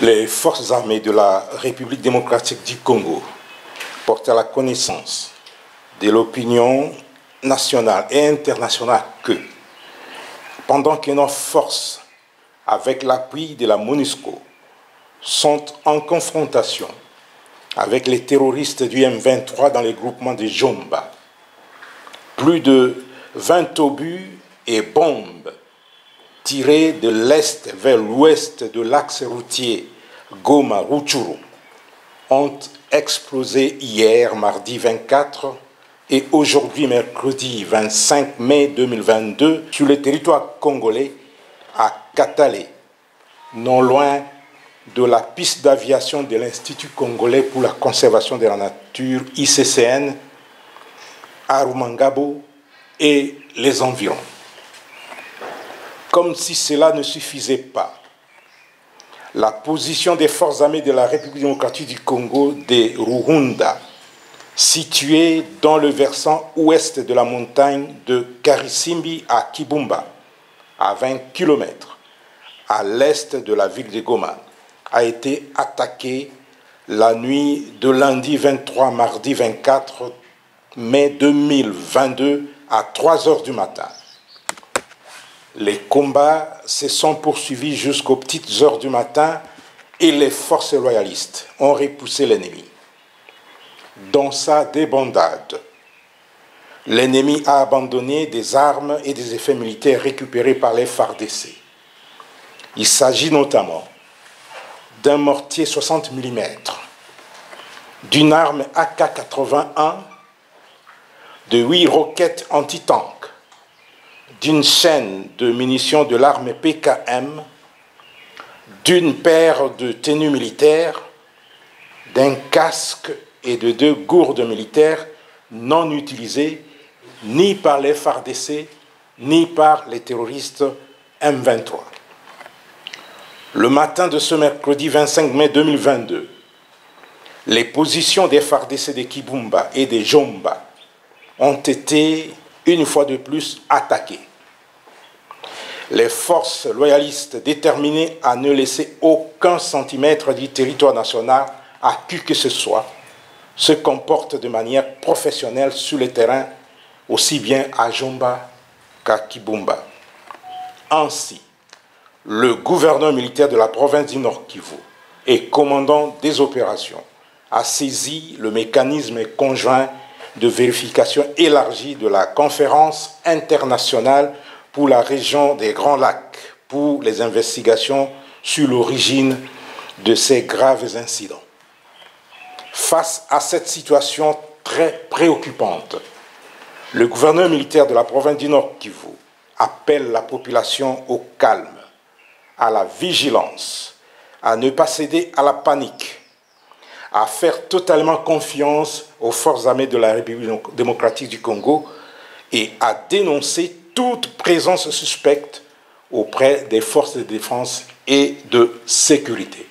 Les forces armées de la République démocratique du Congo portent à la connaissance de l'opinion nationale et internationale que, pendant que nos forces, avec l'appui de la MONUSCO, sont en confrontation avec les terroristes du M23 dans les groupements de Jomba, plus de 20 obus et bombes tirés de l'est vers l'ouest de l'axe routier Goma-Ruchuru ont explosé hier, mardi 24, et aujourd'hui, mercredi 25 mai 2022, sur le territoire congolais à Katale, non loin de la piste d'aviation de l'Institut congolais pour la conservation de la nature, ICCN, à Rumangabo et les environs. Comme si cela ne suffisait pas, la position des forces armées de la République démocratique du Congo de Ruhunda, située dans le versant ouest de la montagne de Karisimbi à Kibumba, à 20 km à l'est de la ville de Goma, a été attaquée la nuit de lundi 23 mardi 24 mai 2022 à 3 heures du matin. Les combats se sont poursuivis jusqu'aux petites heures du matin et les forces loyalistes ont repoussé l'ennemi. Dans sa débandade, l'ennemi a abandonné des armes et des effets militaires récupérés par les FARDC. Il s'agit notamment d'un mortier 60 mm, d'une arme AK-81, de huit roquettes anti-tank, d'une chaîne de munitions de l'armée PKM, d'une paire de tenues militaires, d'un casque et de deux gourdes militaires non utilisées ni par les FARDC ni par les terroristes M23. Le matin de ce mercredi 25 mai 2022, les positions des FARDC de Kibumba et des Jomba ont été une fois de plus attaquées. Les forces loyalistes déterminées à ne laisser aucun centimètre du territoire national à qui que ce soit se comportent de manière professionnelle sur le terrain, aussi bien à Jomba qu'à Kibumba. Ainsi, le gouverneur militaire de la province du et commandant des opérations a saisi le mécanisme conjoint de vérification élargie de la conférence internationale pour la région des Grands Lacs pour les investigations sur l'origine de ces graves incidents. Face à cette situation très préoccupante, le gouverneur militaire de la province du Nord Kivu appelle la population au calme, à la vigilance, à ne pas céder à la panique, à faire totalement confiance aux forces armées de la République démocratique du Congo et à dénoncer toute présence suspecte auprès des forces de défense et de sécurité.